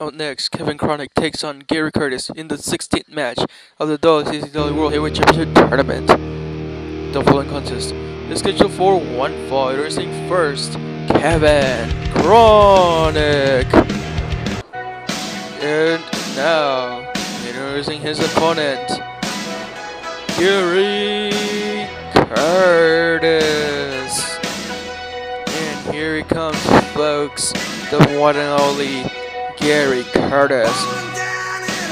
Up next, Kevin Kronik takes on Gary Curtis in the 16th match of the WCW World Heavyweight Championship Tournament. The following contest is scheduled for one fall. Introducing first, Kevin Kronik. And now, introducing his opponent, Gary Curtis. And here he comes, folks, the one and only Gary Curtis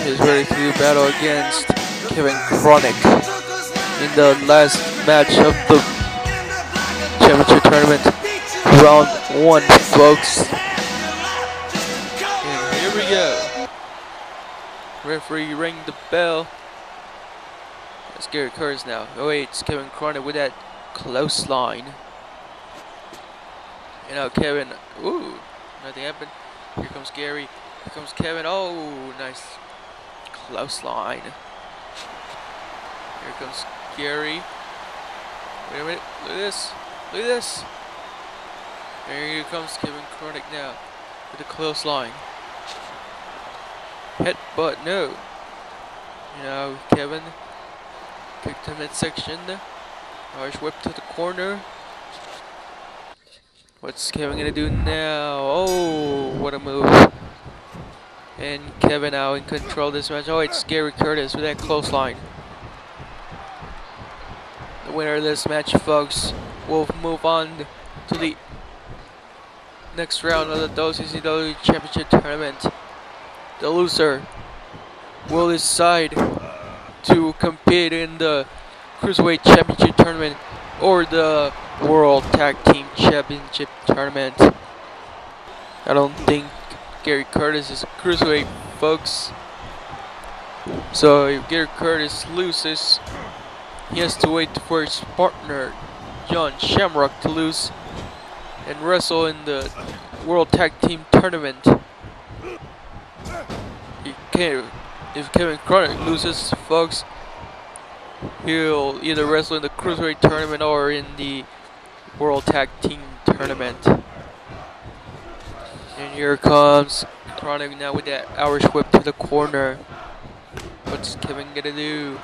is ready to battle against Kevin Kronik in the last match of the championship tournament, round one, folks. And here we go. Referee ring the bell. It's Gary Curtis now. Oh wait, it's Kevin Chronic with that close line. You know, Kevin. Ooh, nothing happened. Here comes Gary. Here comes Kevin. Oh, nice close line. Here comes Gary. Wait a minute. Look at this. Look at this. Here comes Kevin Kronik now with a close line. Headbutt, no. You know, Kevin kicked him midsection. Irish whip to the corner. What's Kevin gonna do now? Oh, what a move. And Kevin now in control this match. Oh, it's Gary Curtis with that close line. The winner of this match, folks, will move on to the next round of the WCW Championship Tournament. The loser will decide to compete in the Cruiserweight Championship Tournament or the World Tag Team Championship Tournament. I don't think Gary Curtis is a cruiserweight, folks. So if Gary Curtis loses, he has to wait for his partner, John Shamrock, to lose and wrestle in the World Tag Team Tournament. If Kevin Kronik loses, folks, he'll either wrestle in the Cruiserweight Tournament or in the World Tag Team Tournament. And here comes Kronik now with that Irish whip to the corner. What's Kevin gonna do?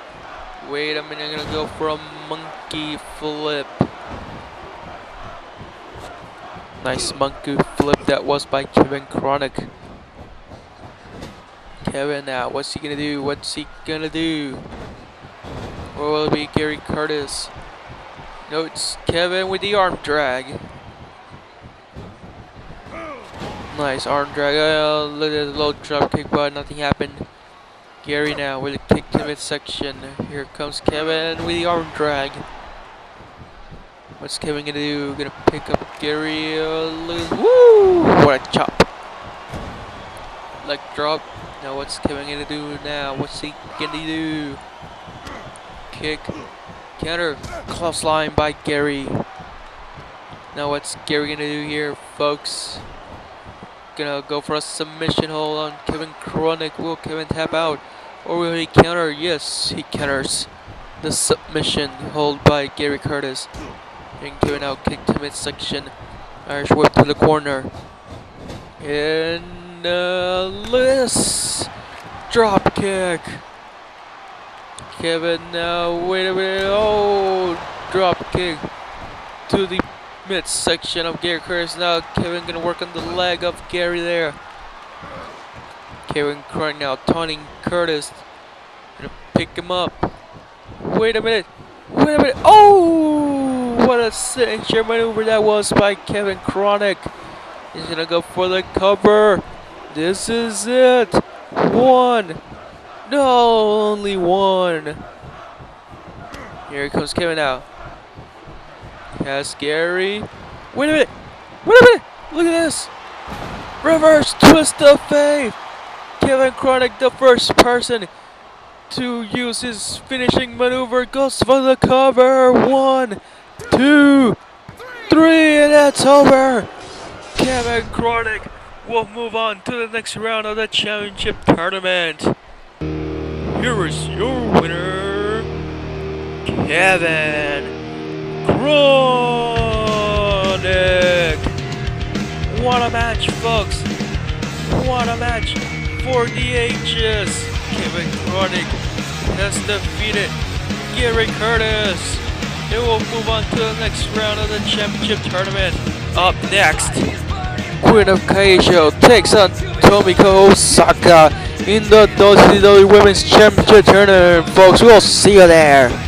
Wait a minute, I'm gonna go for a monkey flip. Nice monkey flip that was by Kevin Kronik. Kevin now, what's he gonna do? What's he gonna do? Or will it be Gary Curtis? No, it's Kevin with the arm drag. Nice arm drag. Uh, low drop kick, but nothing happened. Gary now with a kick to midsection. Here comes Kevin with the arm drag. What's Kevin gonna do? Gonna pick up Gary. Uh, woo! What a chop. Leg drop. Now what's Kevin gonna do now? What's he gonna do? Kick. Counter. Close line by Gary. Now what's Gary gonna do here, folks? Gonna go for a submission hold on Kevin Kronik. Will Kevin tap out? Or will he counter? Yes, he counters the submission hold by Gary Curtis. And Kevin out kick to midsection. Irish whip to the corner. And uh, Liss drop kick. Kevin now, wait a minute. Oh, drop kick to the midsection of Gary Curtis. Now Kevin gonna work on the leg of Gary there. Kevin Kronik now taunting Curtis. Gonna pick him up. Wait a minute. Wait a minute. Oh, what a signature maneuver that was by Kevin Kronik. He's gonna go for the cover. This is it. One. No, only one. Here comes Kevin now. Has Gary. Wait a minute. Wait a minute. Look at this. Reverse twist of fate. Kevin Kronik, the first person to use his finishing maneuver, goes for the cover. One, two, three, and that's over. Kevin Kronik will move on to the next round of the championship tournament. Here is your winner, Kevin Kronik. What a match, folks. What a match for ages. Kevin Kronik has defeated Gary Curtis. They will move on to the next round of the championship tournament. Up next, Queen of Kaisho takes on Tomiko Osaka in the WCW Women's Championship tournament. Folks, we'll see you there.